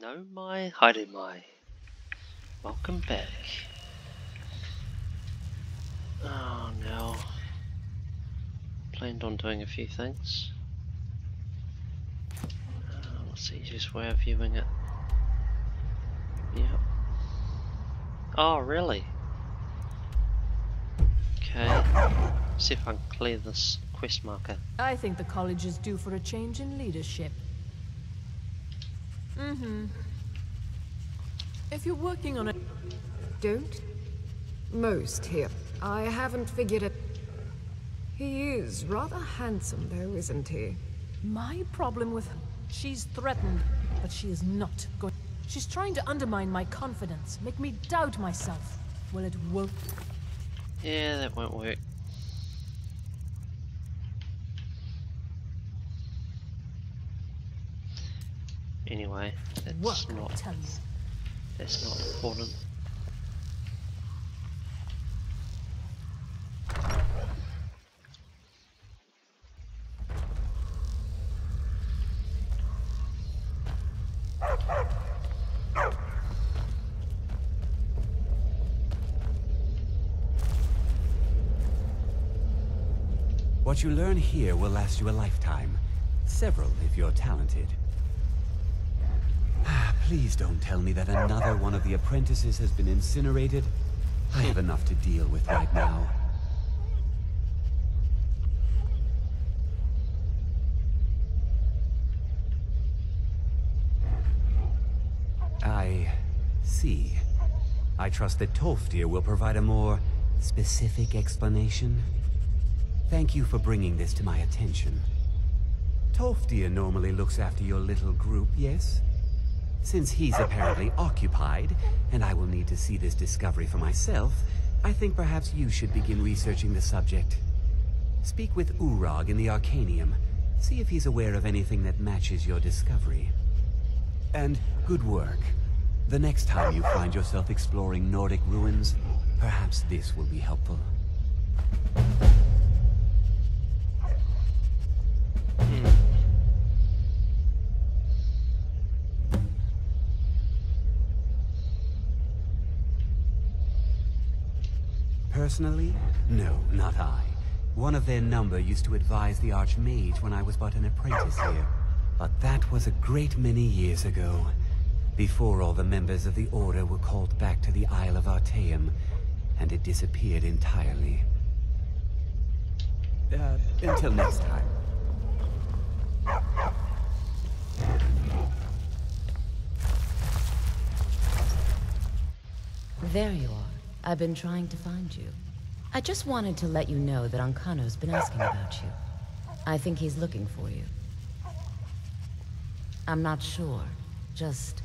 No my, hiding my. Welcome back. Oh no. Planned on doing a few things. Uh, what's the easiest way of viewing it? Yeah. Oh, really? Okay. See if I can clear this quest marker. I think the college is due for a change in leadership. Mm-hmm. If you're working on it... Don't? Most here. I haven't figured it... He is rather handsome though, isn't he? My problem with her... She's threatened, but she is not going... She's trying to undermine my confidence, make me doubt myself. Well, it won't... Yeah, that won't work. Anyway, that's Work, not tell you. that's not important. What you learn here will last you a lifetime. Several, if you're talented. Please don't tell me that another one of the apprentices has been incinerated. I have enough to deal with right now. I see. I trust that Tolfdir will provide a more specific explanation. Thank you for bringing this to my attention. Tolfdir normally looks after your little group, yes? Since he's apparently occupied, and I will need to see this discovery for myself, I think perhaps you should begin researching the subject. Speak with Urag in the Arcanaeum. See if he's aware of anything that matches your discovery. And good work. The next time you find yourself exploring Nordic ruins, perhaps this will be helpful. Personally? No, not I. One of their number used to advise the Archmage when I was but an apprentice here. But that was a great many years ago. Before all the members of the Order were called back to the Isle of Artaeum, and it disappeared entirely. Uh, until next time. There you are. I've been trying to find you. I just wanted to let you know that Ancano's been asking about you. I think he's looking for you. I'm not sure. Just,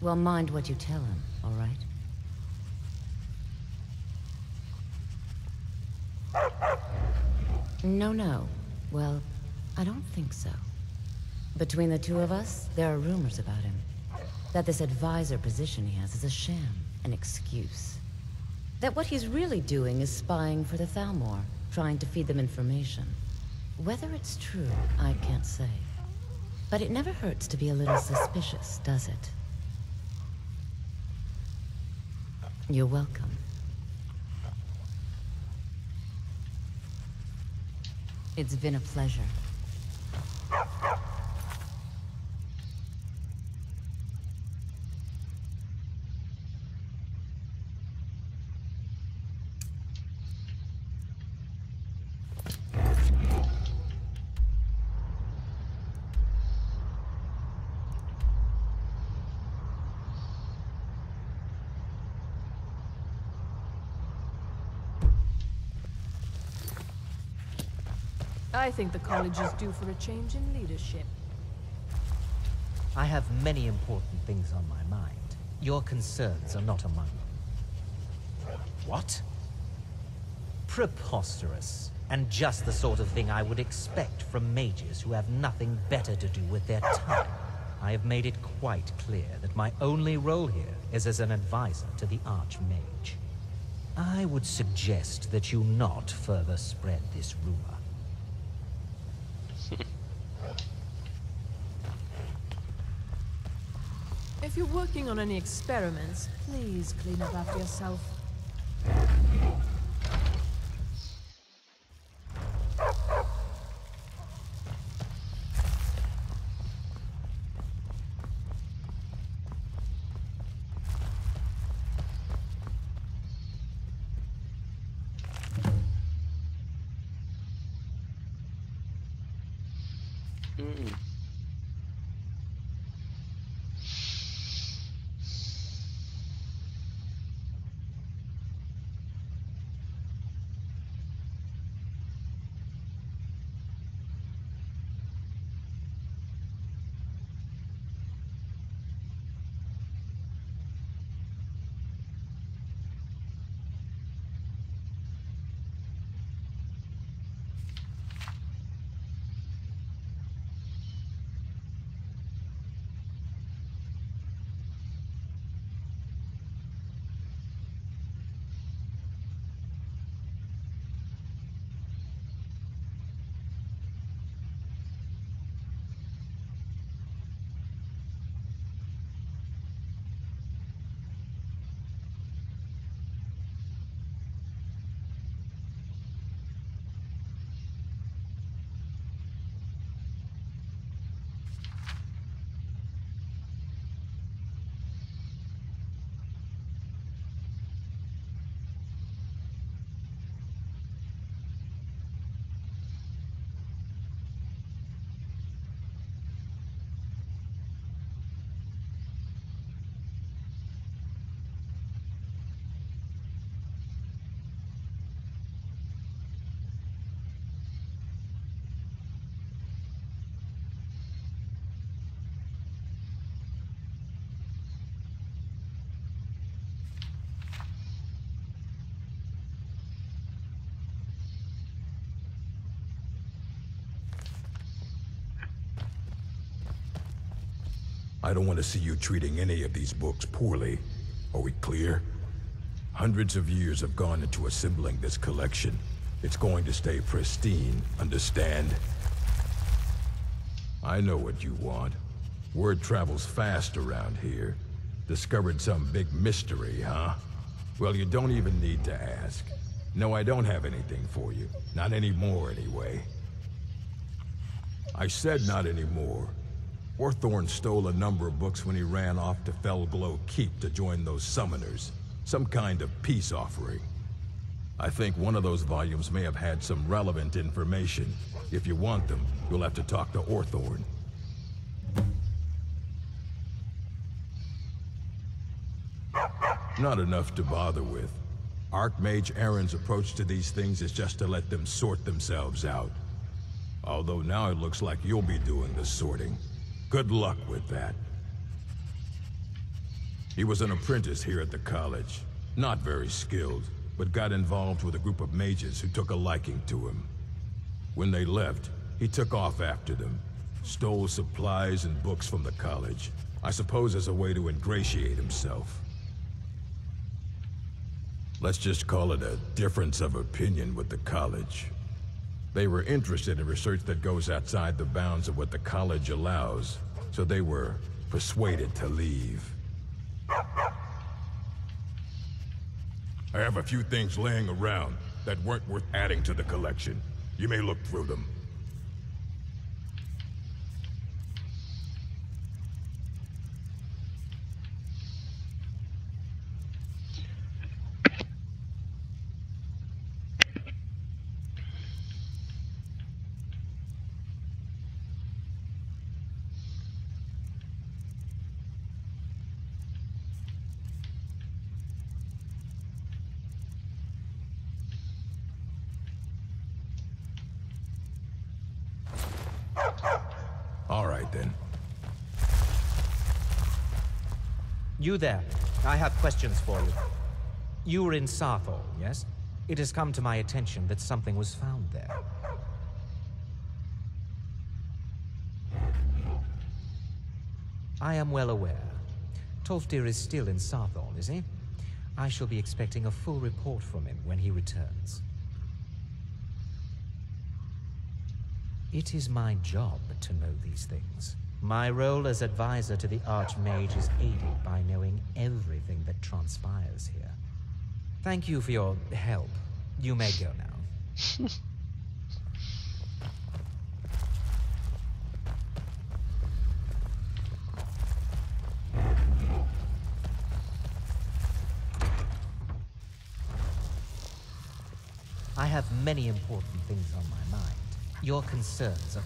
well, mind what you tell him, all right? No, no. Well, I don't think so. Between the two of us, there are rumors about him. That this advisor position he has is a sham, an excuse. That what he's really doing is spying for the Thalmor, trying to feed them information. Whether it's true, I can't say. But it never hurts to be a little suspicious, does it? You're welcome. It's been a pleasure. I think the college is due for a change in leadership. I have many important things on my mind. Your concerns are not among them. What? Preposterous. And just the sort of thing I would expect from mages who have nothing better to do with their time. I have made it quite clear that my only role here is as an advisor to the Archmage. I would suggest that you not further spread this rumor. If you're working on any experiments, please clean up after yourself. I don't want to see you treating any of these books poorly. Are we clear? Hundreds of years have gone into assembling this collection. It's going to stay pristine, understand? I know what you want. Word travels fast around here. Discovered some big mystery, huh? Well, you don't even need to ask. No, I don't have anything for you. Not anymore, anyway. I said not anymore. Orthorn stole a number of books when he ran off to Fellglow Keep to join those summoners. Some kind of peace offering. I think one of those volumes may have had some relevant information. If you want them, you'll have to talk to Orthorn. Not enough to bother with. Archmage Aren's approach to these things is just to let them sort themselves out. Although now it looks like you'll be doing the sorting. Good luck with that. He was an apprentice here at the college. Not very skilled, but got involved with a group of mages who took a liking to him. When they left, he took off after them. Stole supplies and books from the college. I suppose as a way to ingratiate himself. Let's just call it a difference of opinion with the college. They were interested in research that goes outside the bounds of what the college allows, so they were persuaded to leave. I have a few things laying around that weren't worth adding to the collection. You may look through them. You there. I have questions for you. You were in Saarthal, yes? It has come to my attention that something was found there. I am well aware. Tolfdir is still in Saarthal, is he? I shall be expecting a full report from him when he returns. It is my job to know these things. My role as advisor to the Archmage is aided by knowing everything that transpires here. Thank you for your help. You may go now. I have many important things on my mind. Your concerns are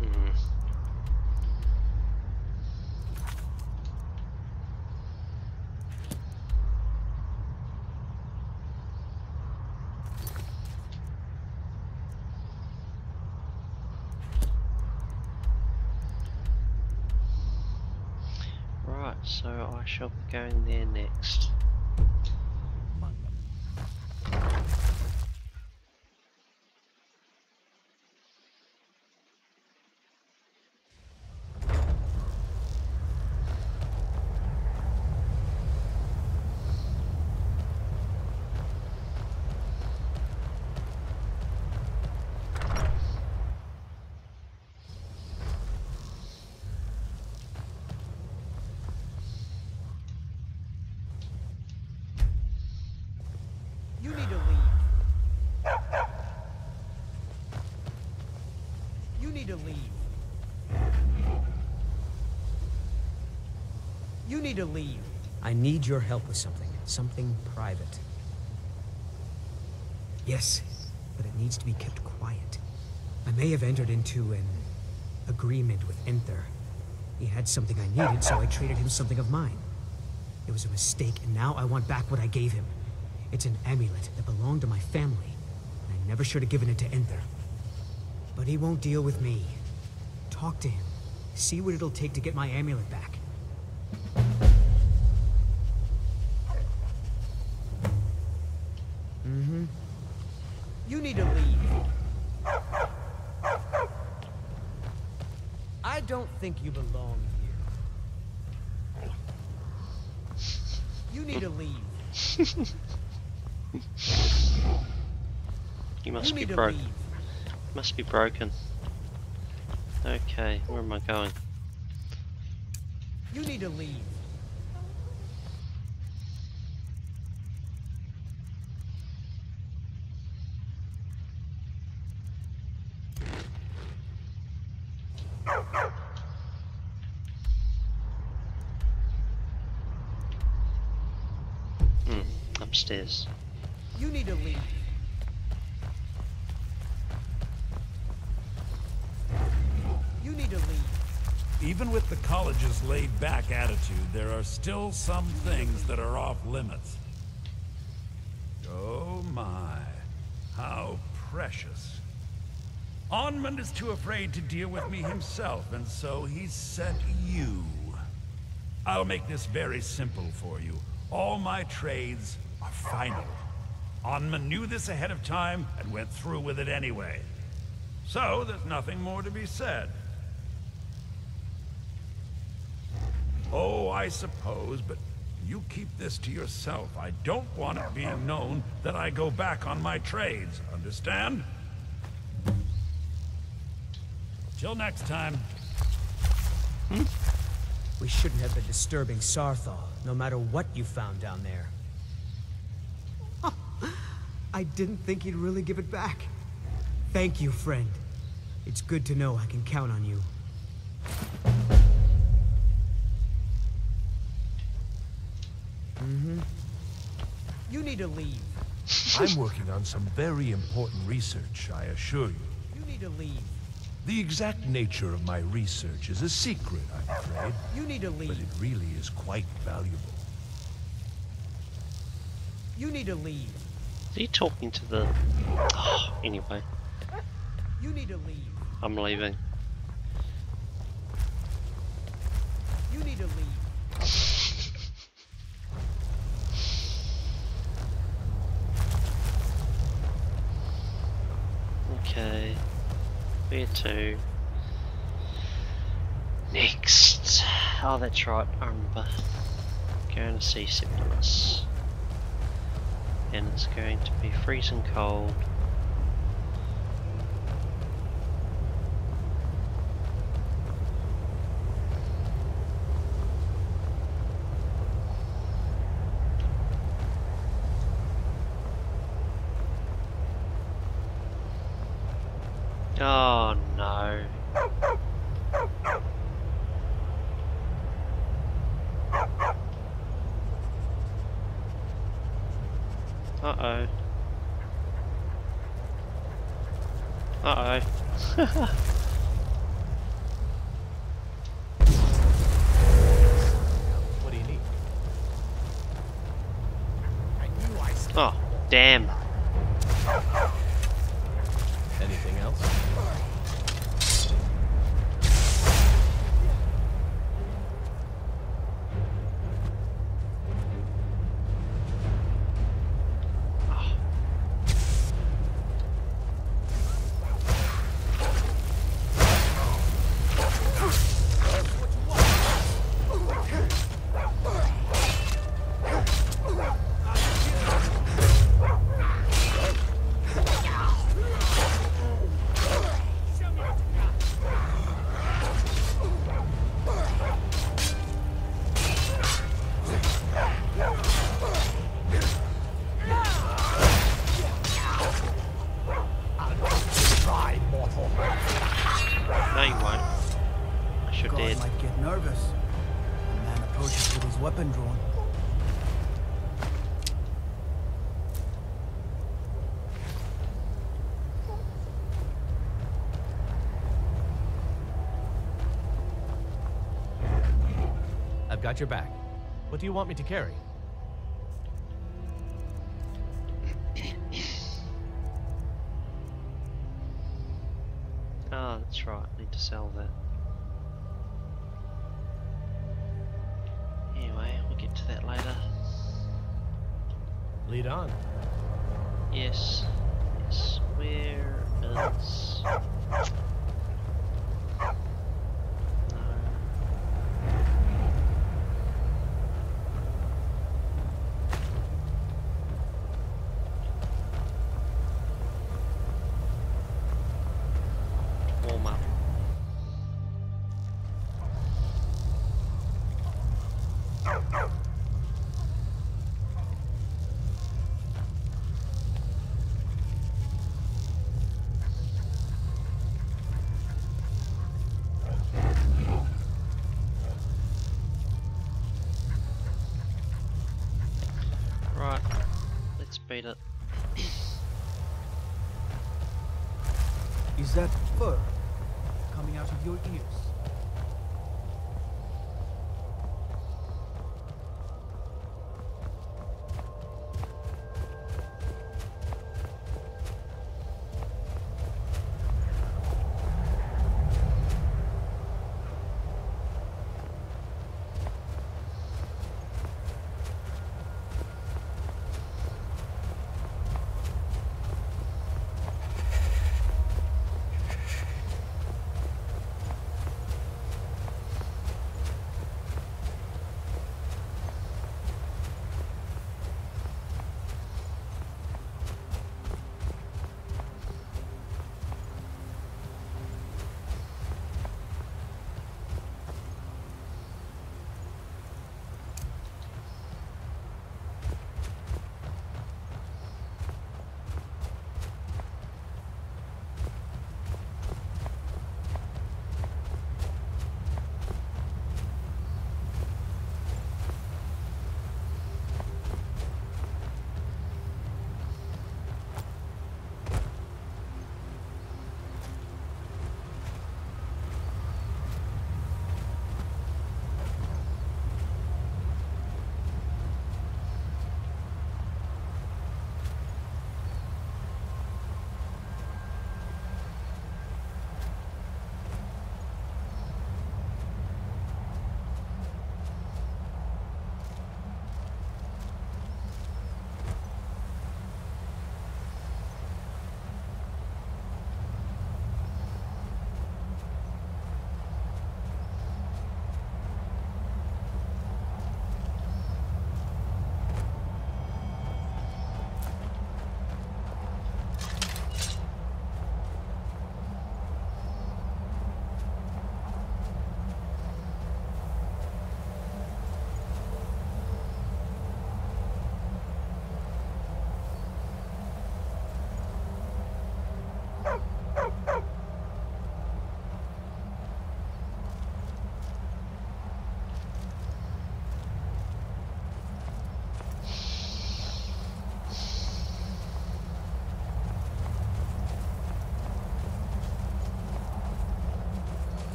Mm. Right, so I shall be going there next. among them. You need to leave. You need to leave. You need to leave. I need your help with something. Something private. Yes, but it needs to be kept quiet. I may have entered into an agreement with Enthir. He had something I needed, so I traded him something of mine. It was a mistake, and now I want back what I gave him. It's an amulet that belonged to my family, and I never should have given it to Enthir. But he won't deal with me. Talk to him. See what it'll take to get my amulet back. Think you belong here. You need to leave. You must you be broken. Must be broken. Okay, where am I going? You need to leave. Hmm, upstairs. You need to leave. You need to leave. Even with the college's laid-back attitude, there are still some things that are off limits. Oh my, how precious. Onmund is too afraid to deal with me himself, and so he sent you. I'll make this very simple for you. All my trades are final. Onmund knew this ahead of time and went through with it anyway. So, there's nothing more to be said. Oh, I suppose, but you keep this to yourself. I don't want it being known that I go back on my trades, understand? Till next time. Hmm? We shouldn't have been disturbing Saarthal, no matter what you found down there. I didn't think he'd really give it back. Thank you, friend. It's good to know I can count on you. Mm-hmm. You need to leave. I'm working on some very important research, I assure you. You need to leave. The exact nature of my research is a secret, I'm afraid, You need to leave. but it really is quite valuable. You need to leave. Are you talking to the... anyway, You need to leave. I'm leaving. You need to leave. Okay. Where to? Next. Oh, that's right. I remember. going to see Septimus. And it's going to be freezing cold. Oh no. Uh-oh. Uh-oh. What do you need? oh, damn. Got your back. What do you want me to carry? Beat it. Is that fur coming out of your ears?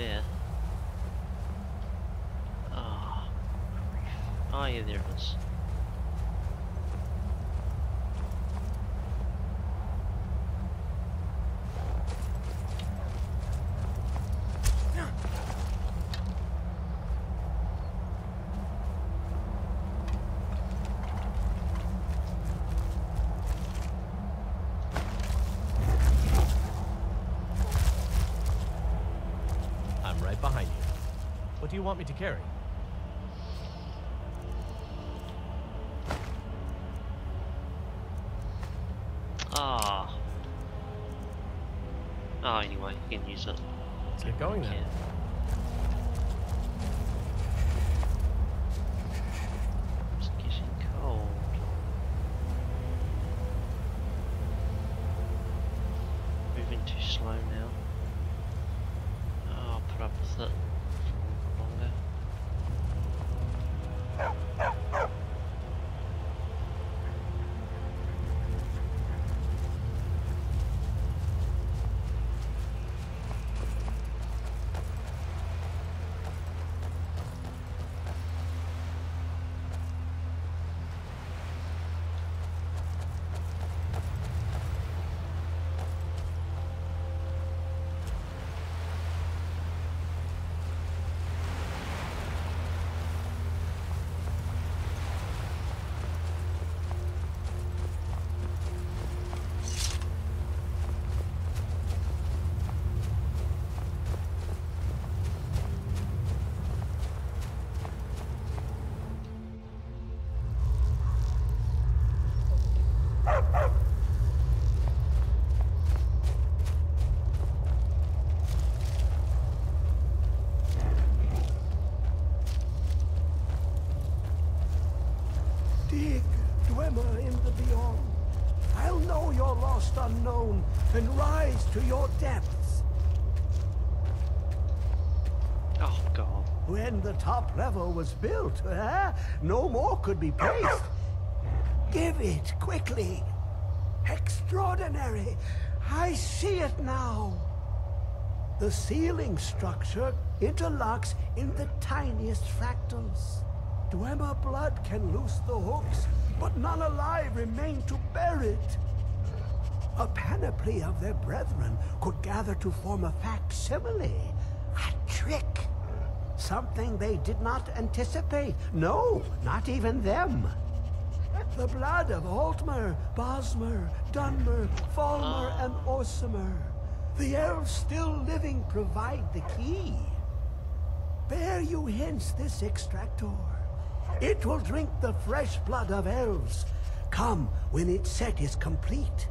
There. Ah. Oh, yeah, there it is. I'm right behind you. What do you want me to carry? Ah. Oh, anyway, you can use it. Let's get going then. It's getting cold. Moving too slow now. Oh, I'll put up with it for a little longer. Dig, Dwemer in the beyond. I'll know your lost unknown and rise to your depths. Oh, God. When the top level was built, eh, no more could be placed. Give it quickly. Extraordinary. I see it now. The ceiling structure interlocks in the tiniest fractals. Dwemer blood can loose the hooks, but none alive remain to bear it. A panoply of their brethren could gather to form a facsimile. A trick. Something they did not anticipate. No, not even them. The blood of Altmer, Bosmer, Dunmer, Falmer, and Orsimer. The elves still living provide the key. Bear you hence this extractor. It will drink the fresh blood of elves. Come when its set is complete.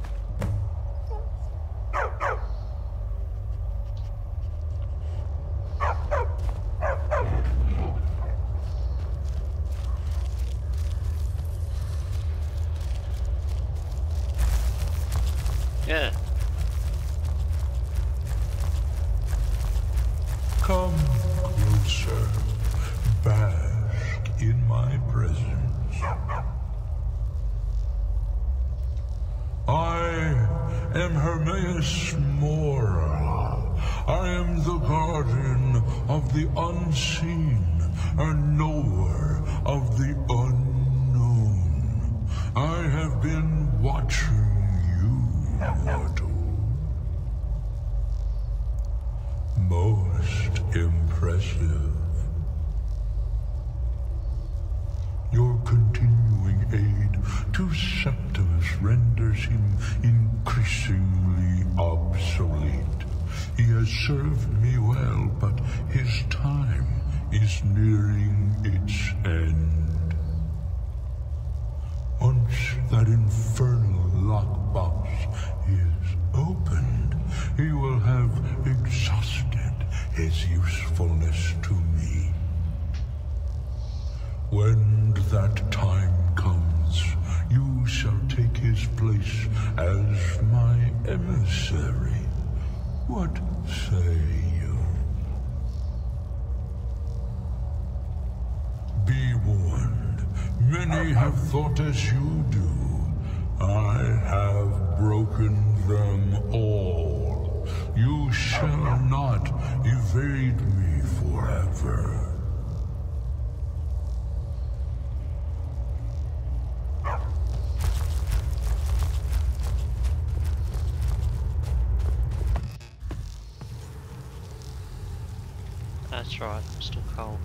That's right, I'm still cold.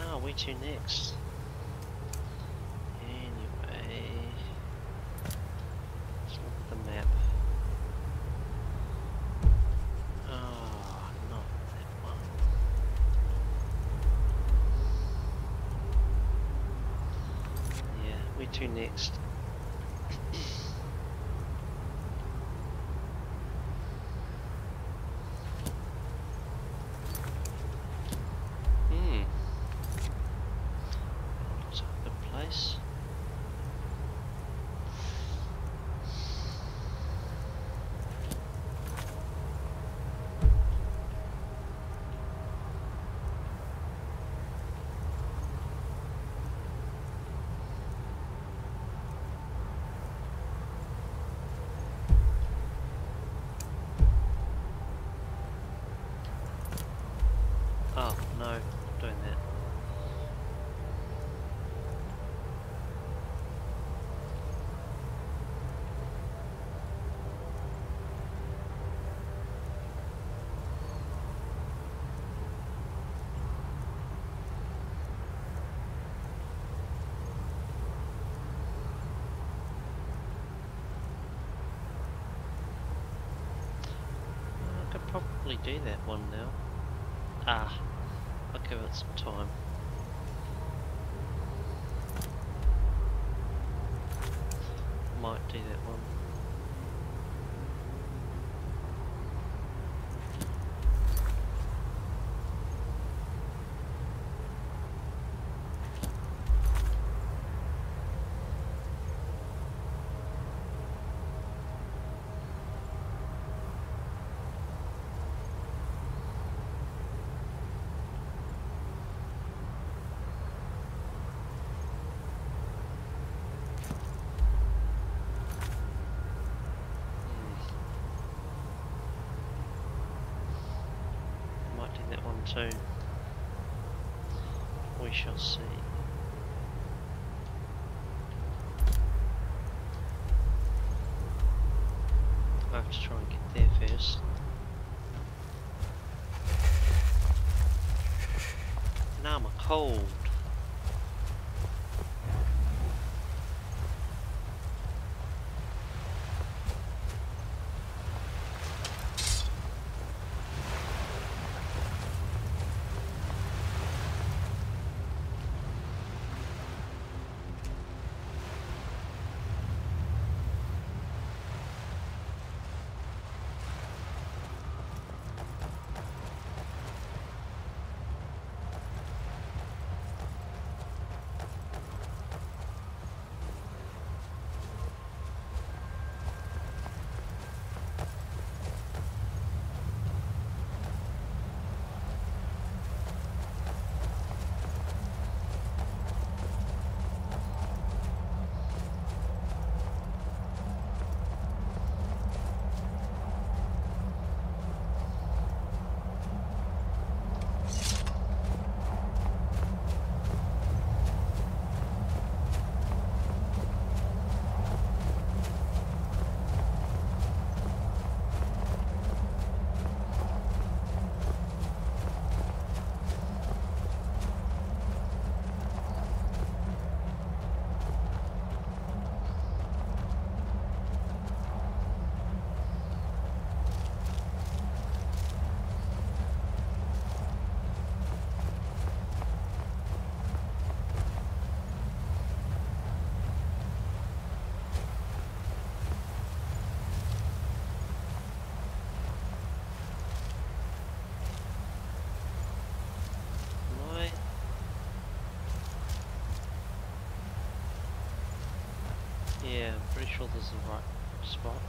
Ah, where to next? Anyway... Let's look at the map. Ah, not that one. Yeah, where to next? Hmm. Looks like a good place. Oh, no, not doing that. I could probably do that one now. Ah, I'll give it some time. Might do that one. Might too. We shall see. I have to try and get there first. Now I'm a cold. Yeah, I'm pretty sure this is the right spot.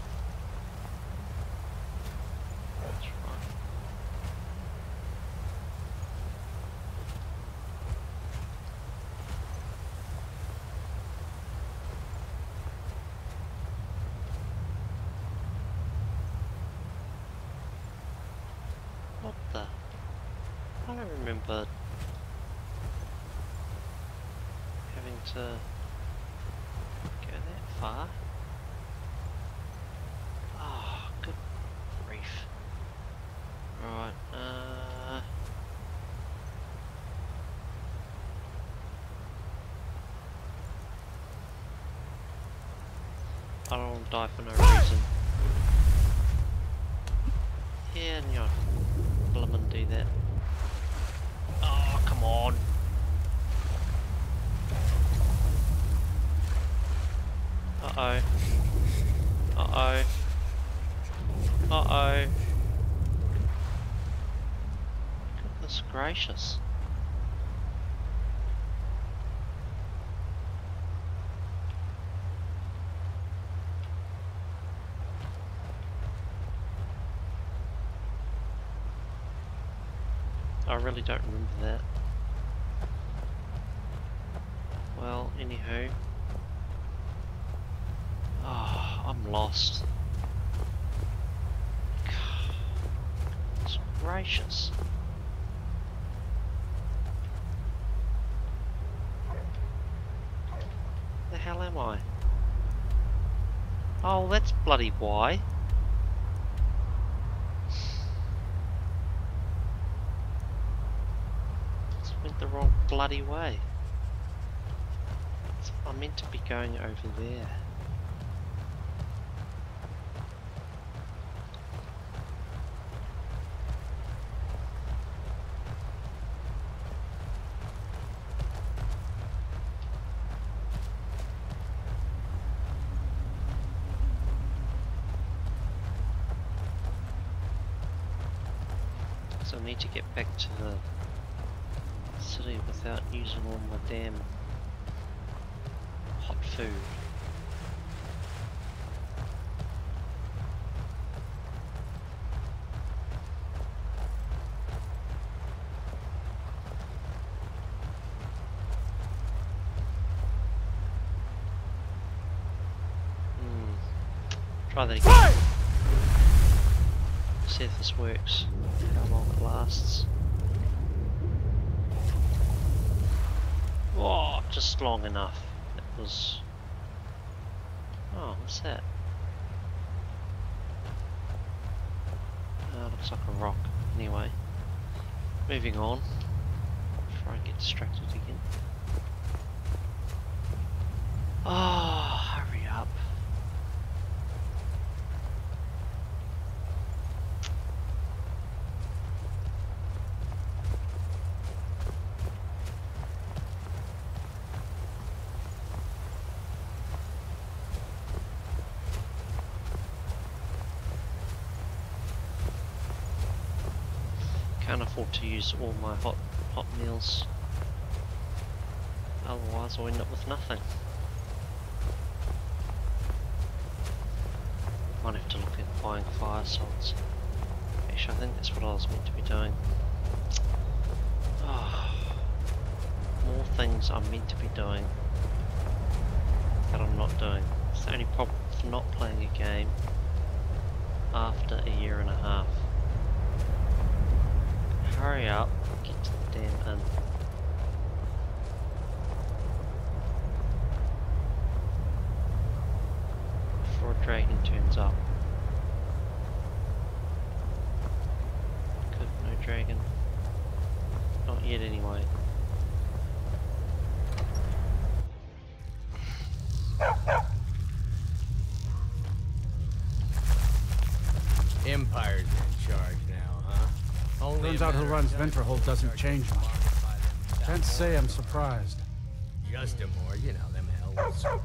remember having to go that far. Oh, good grief. Right, uh... I don't die for no reason. Yeah, you're bloomin' do that. Oh, come on. Uh-oh. Uh-oh. Uh-oh. Goodness gracious. I really don't remember that. Well, anywho. Oh, I'm lost. Gracious. The hell am I? Oh, that's bloody why. It's went the wrong bloody way. I'm meant to be going over there. So I need to get back to the city without using all my damn hot food. Hmm. Try that again. See if this works. How long it lasts. Long enough. It was. Oh, what's that? Uh, looks like a rock. Anyway, moving on. Before I get distracted again. Oh, hurry up. To use all my hot hot meals. Otherwise I'll end up with nothing. Might have to look at buying fire salts. Actually I think that's what I was meant to be doing. Ah, more things I'm meant to be doing that I'm not doing. It's the only problem with not playing a game after a year and a half. Hurry up, get to the damn inn. Before a dragon turns up. Good, no dragon. Not yet anyway. Empire's in charge now, huh? Only a Turns out who runs time Winterhold doesn't change much. Can't say I'm surprised. Just a more, you know, them hells. Have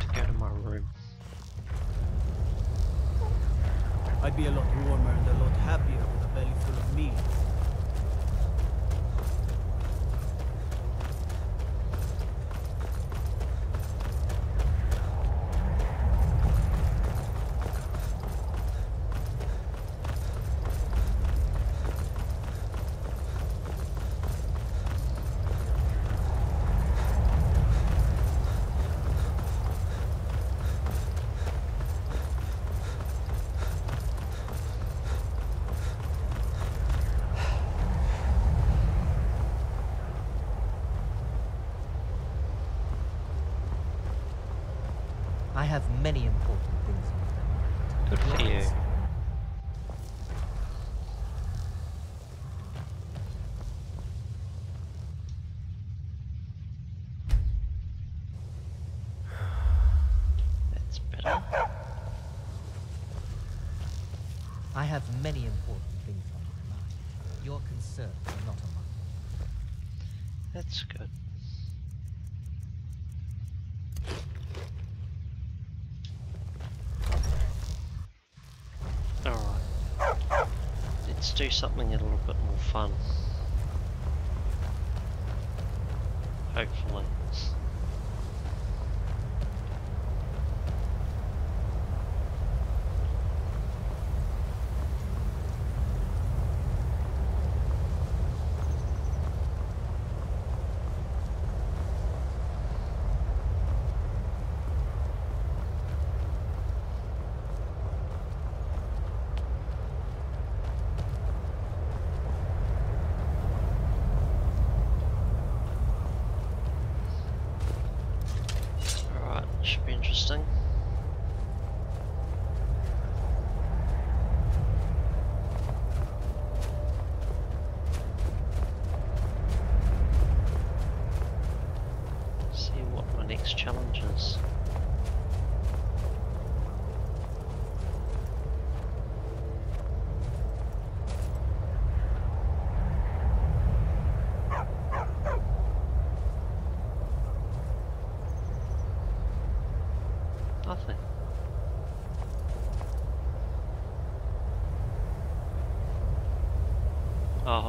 to go to my room. I'd be a lot warmer and a lot happier with a belly full of meat. Have many important things on my mind. Your concerns are not among them. That's good. Alright. Let's do something a little bit more fun. Hopefully.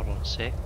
Hold on a sec.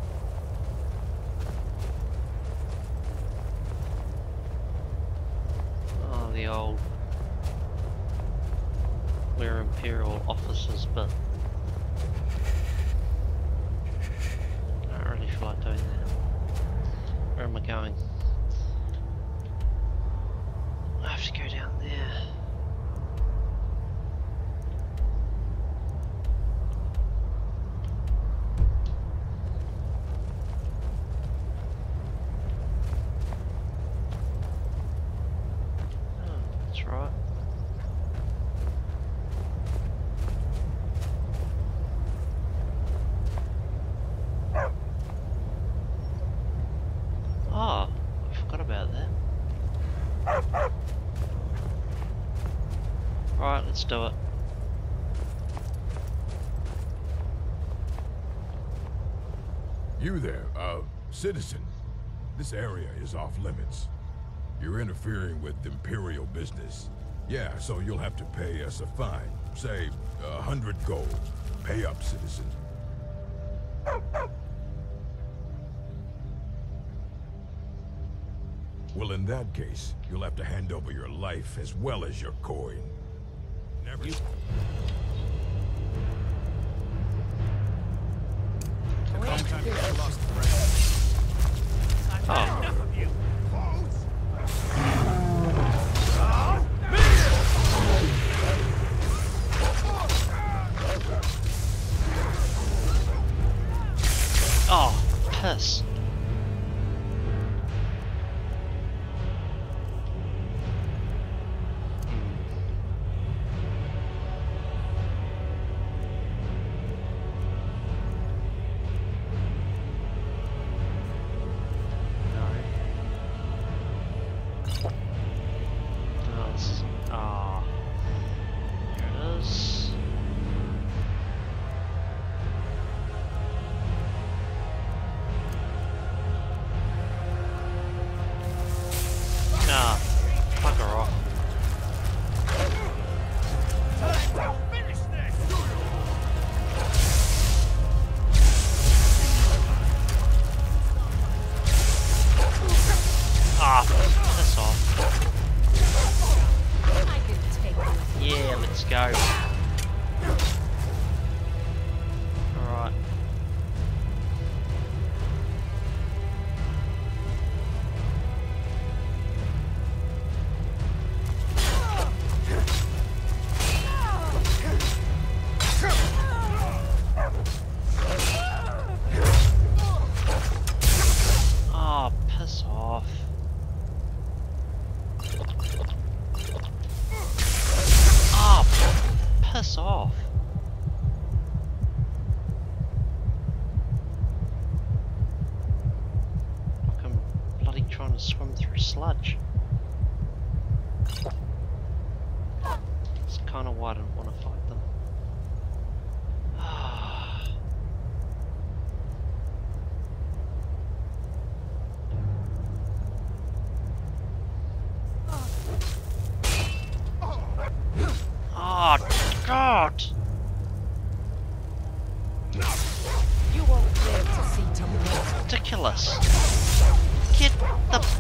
You there, uh, citizen. This area is off limits. You're interfering with Imperial business. Yeah, so you'll have to pay us a fine. Say, a hundred gold. Pay up, citizen. Well, in that case, you'll have to hand over your life as well as your coin. Never... Oh. Oh, piss.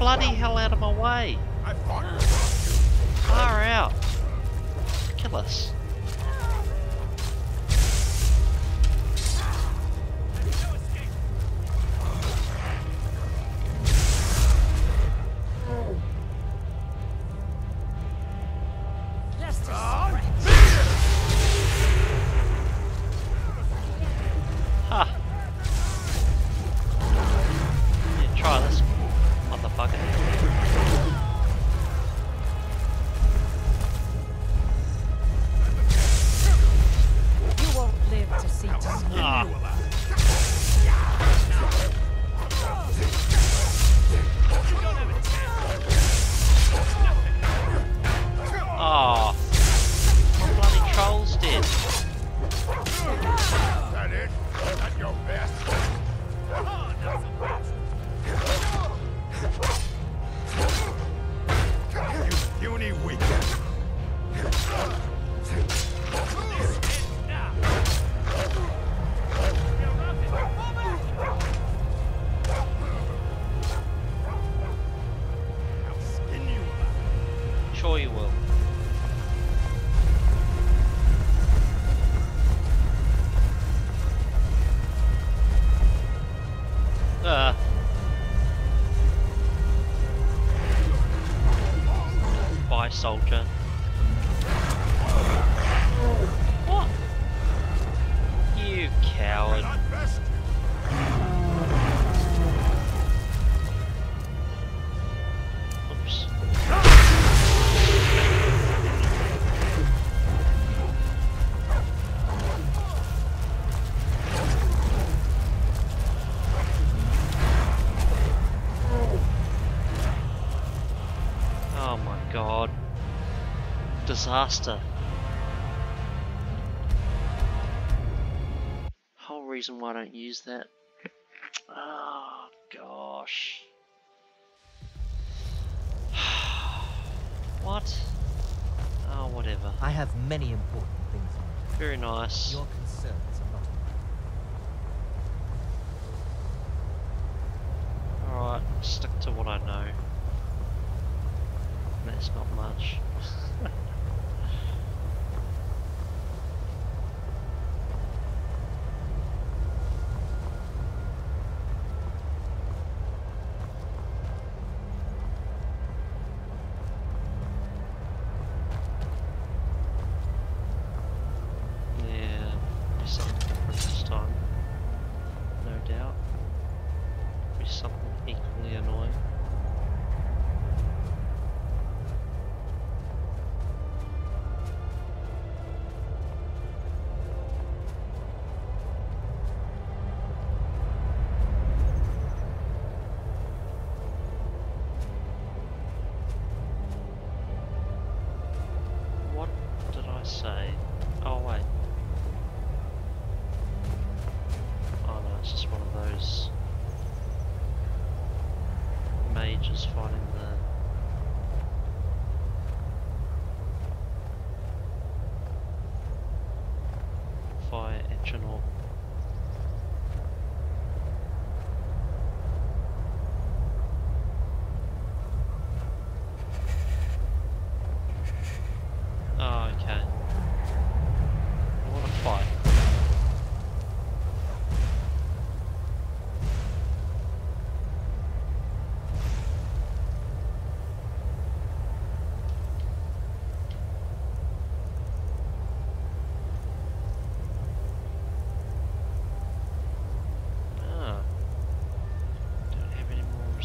Bloody hell out of my way! Far out! Kill Ha! Disaster. Whole reason why I don't use that. Oh gosh. what? Oh, whatever. I have many important things on. Very nice. Your concerns are not Alright, stick to what I know. That's not much.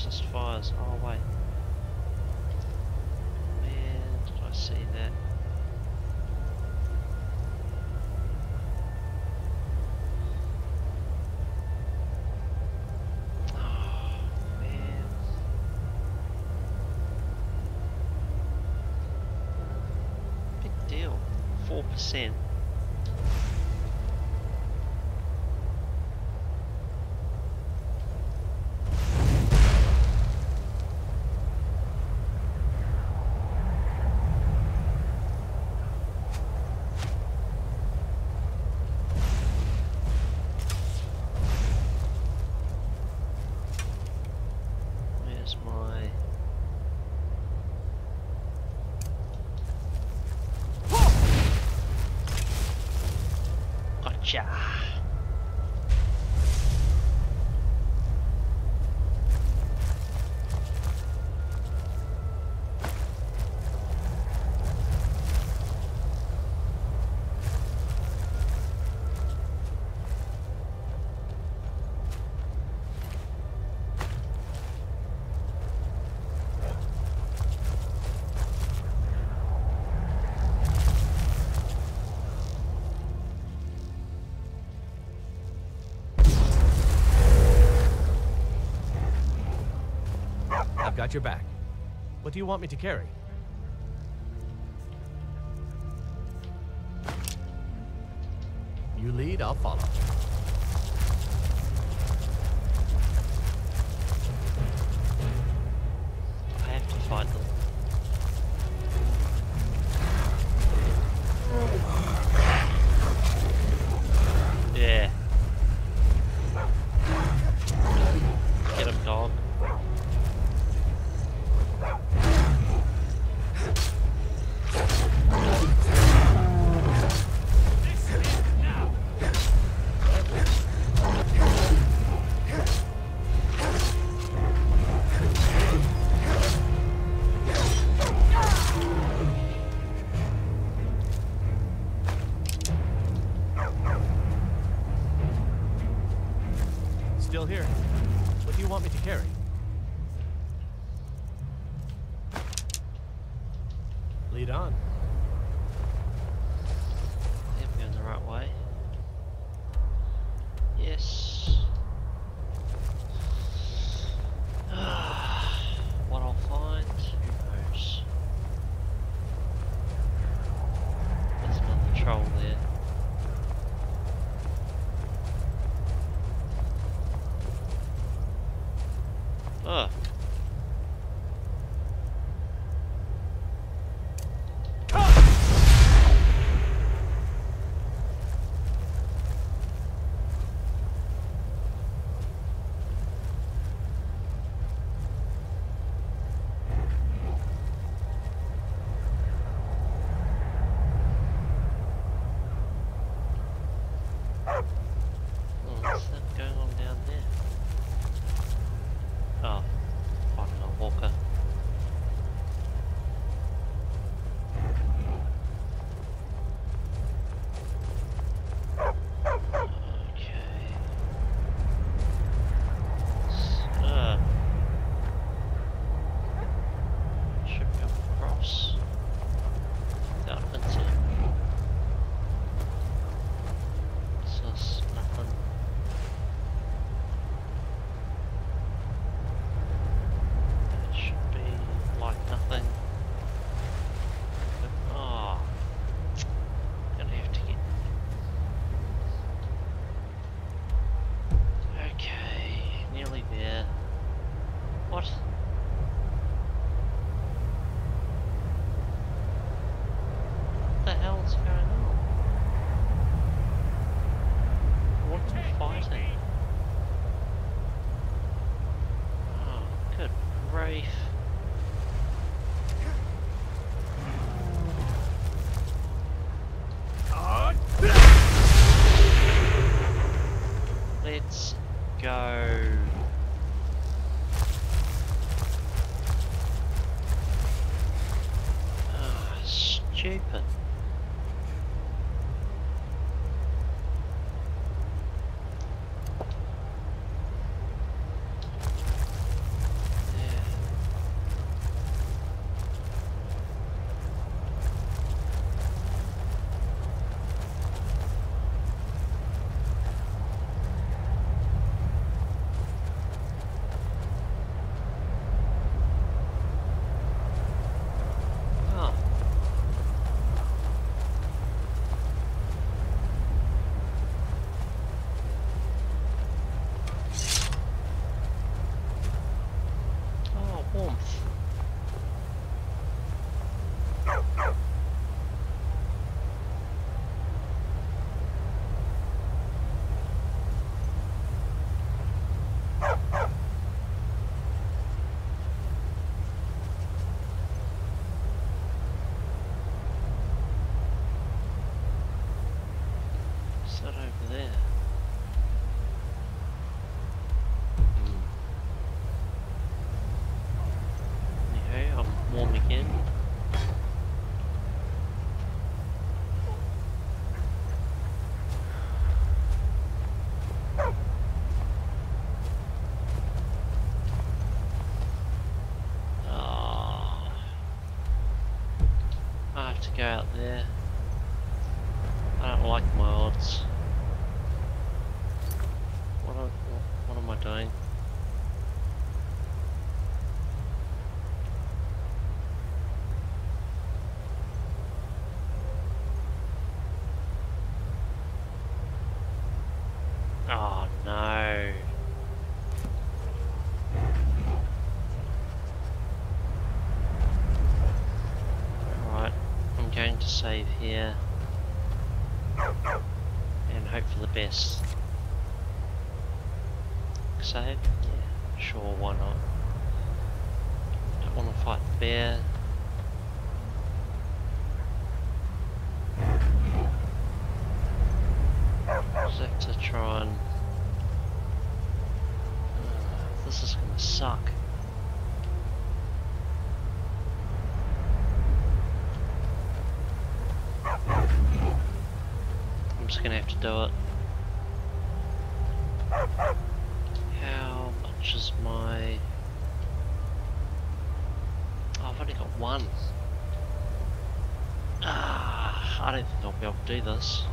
Just fires. Oh wait. Man, did I see that? Oh, man. Big deal. 4%. 下。your back. What do you want me to carry? Out there. I don't like my odds. What, am- what, what am I doing? Oh no. Alright, I'm going to save here. And hope for the best. Save? Yeah, sure, why not? Don't want to fight the bear. Just. Uh, this is gonna suck. I'm gonna have to do it. How much is my... Oh, I've only got one. Ah, I don't think I'll be able to do this.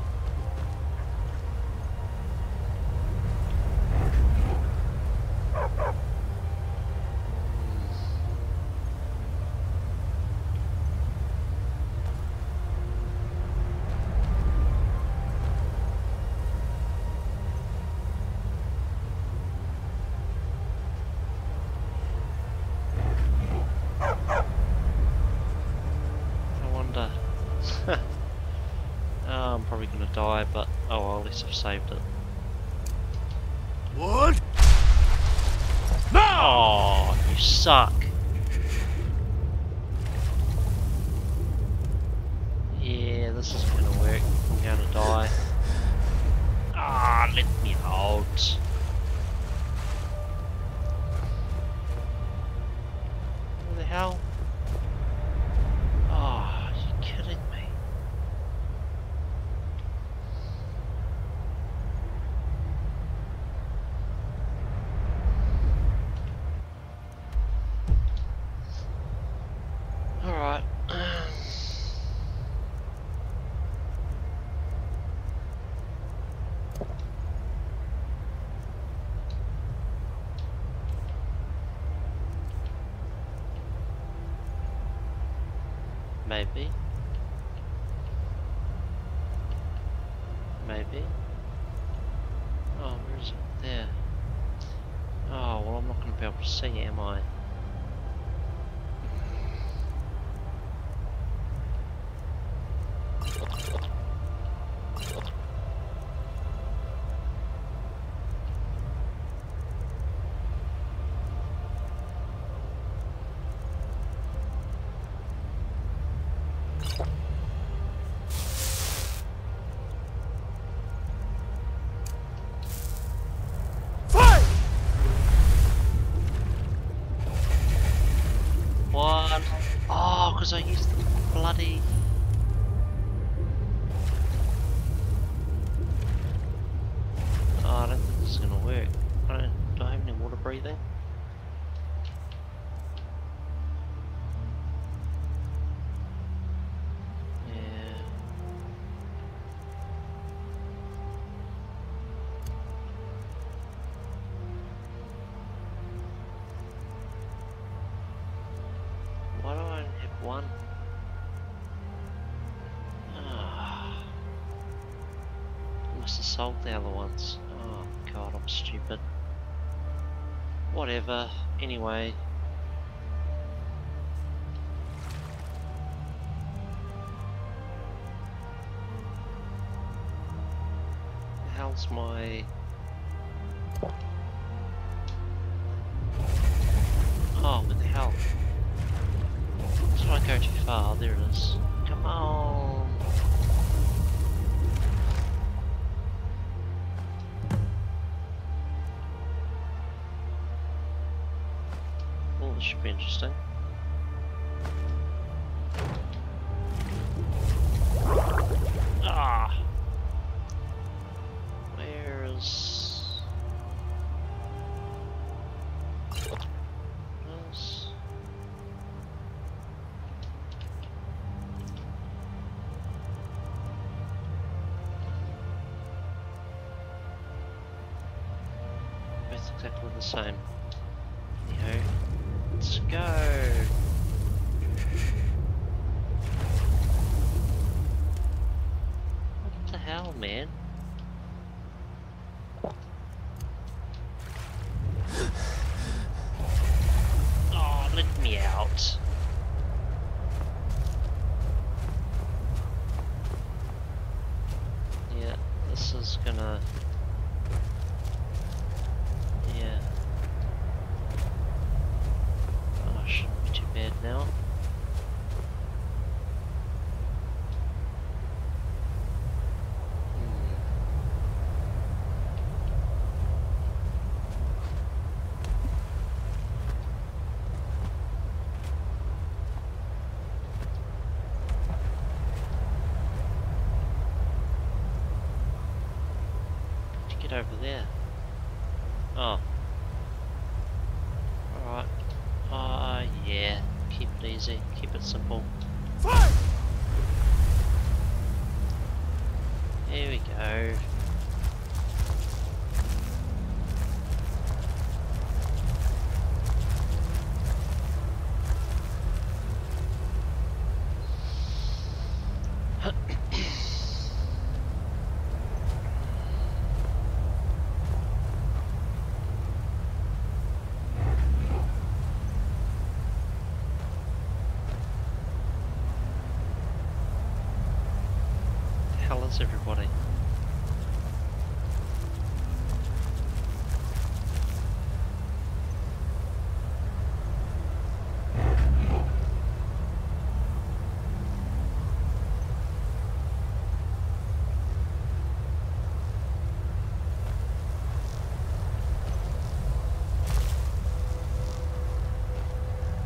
I wonder. oh, I'm probably gonna die, but oh well, at least I've saved it. Maybe. Maybe. Oh, where is it? There. Oh, well I'm not going to be able to see, am I? Sold the other ones. Oh god, I'm stupid. Whatever. Anyway. Should be interesting. over there. silence everybody.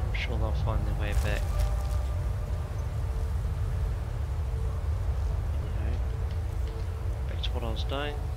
I'm sure they'll find their way back. Einstein.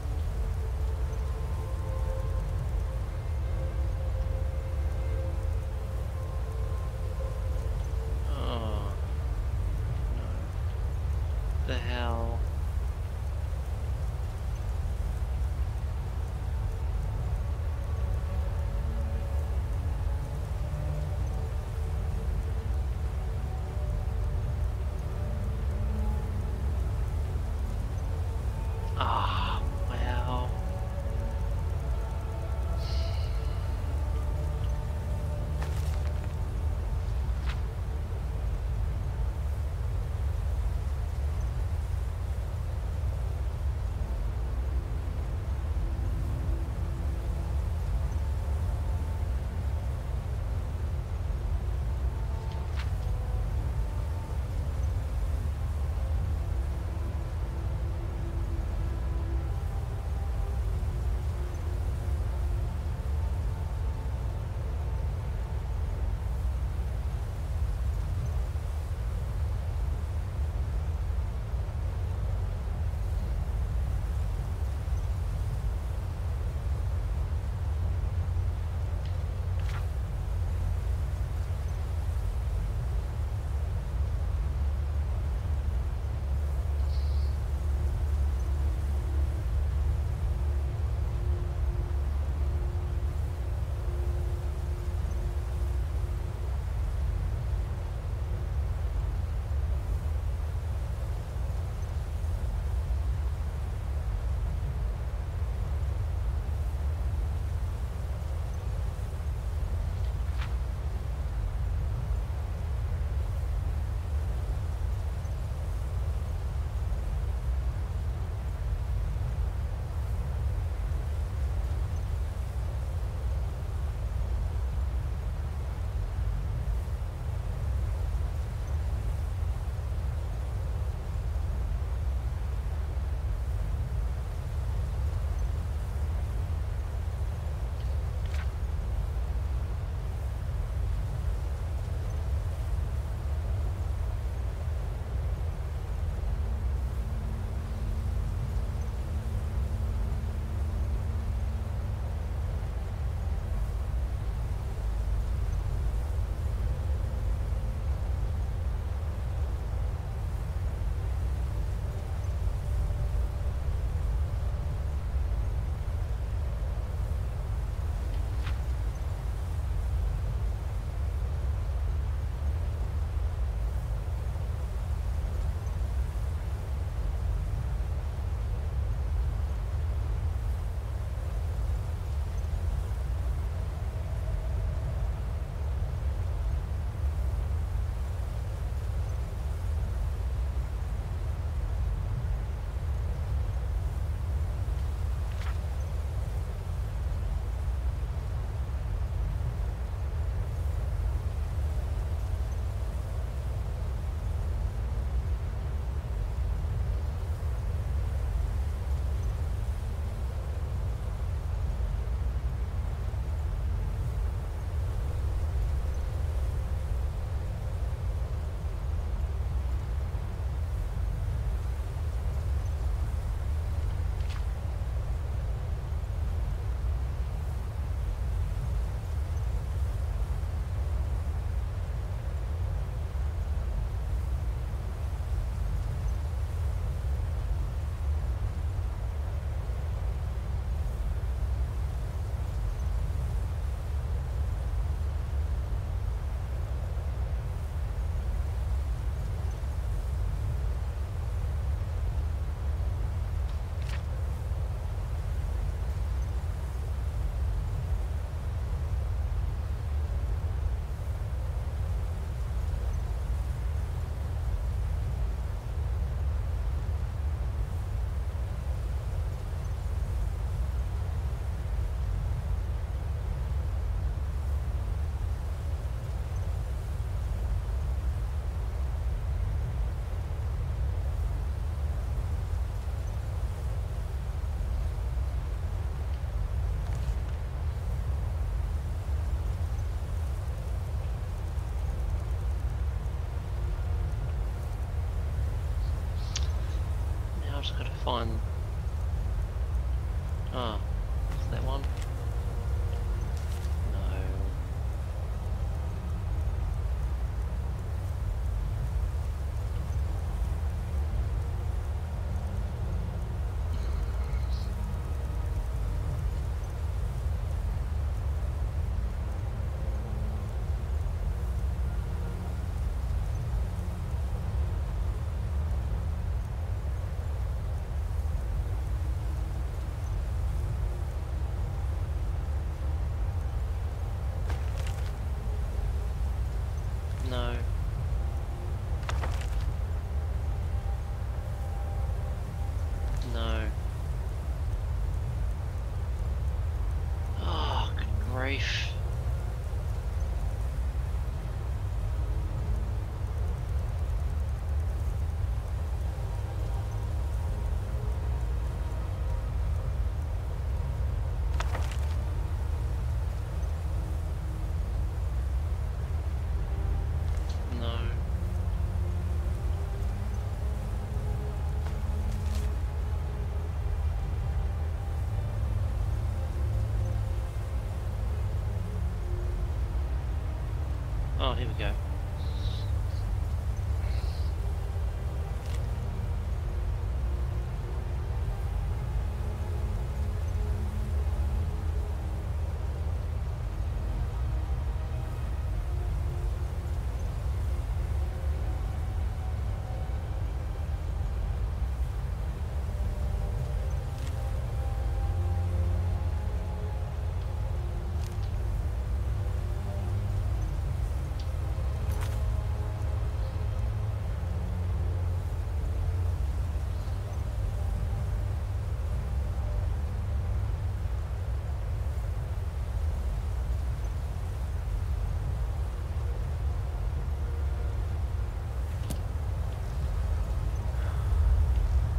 Find. Ah, is that one? No. No. No. Oh, good grief. No. Oh, here we go.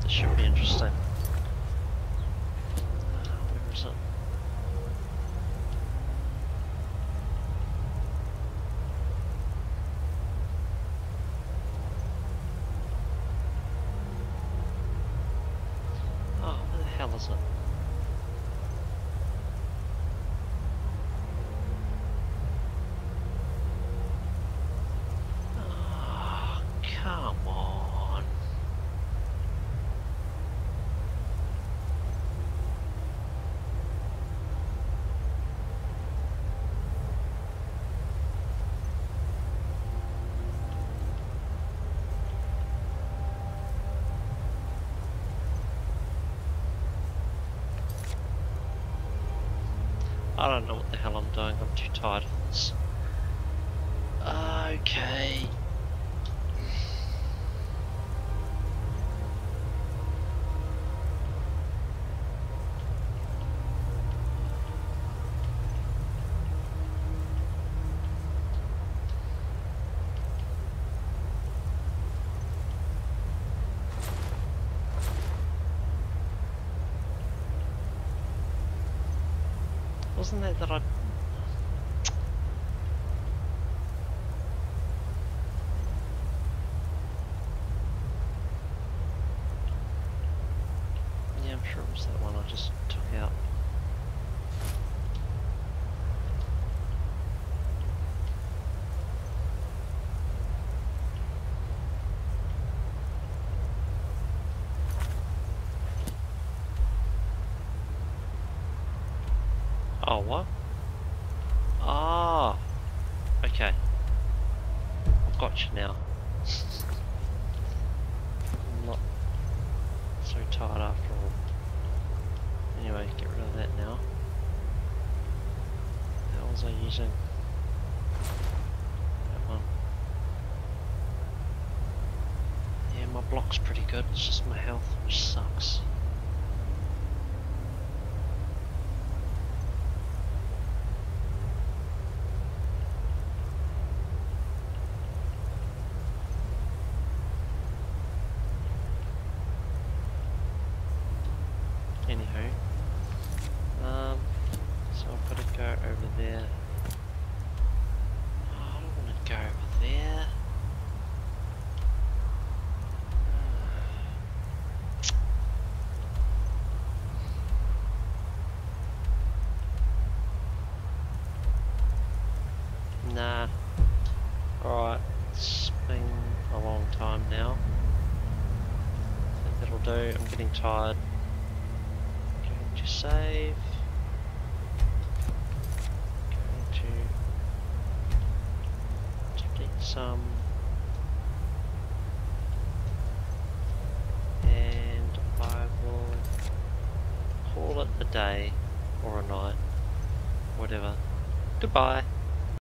This should be interesting. Where is it? Oh, where the hell is it? Oh, come on. I don't know what the hell I'm doing, I'm too tired of this. Okay. Wasn't it that I... Yeah, I'm sure it was that one I just took out. Oh, what? Ah, okay. You now. I'm not so tired after all. Anyway, get rid of that now. How was I using? That one. Yeah, my block's pretty good, it's just my health which sucks. Anywho, um, so I've got to go over there. Oh, I don't want to go over there. getting tired. Going to save. Going to delete some. And I will call it a day or a night. Whatever. Goodbye.